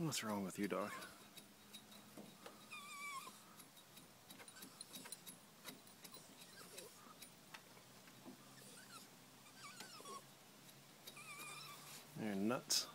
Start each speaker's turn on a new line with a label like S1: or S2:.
S1: What's wrong with you, Doc? You're nuts.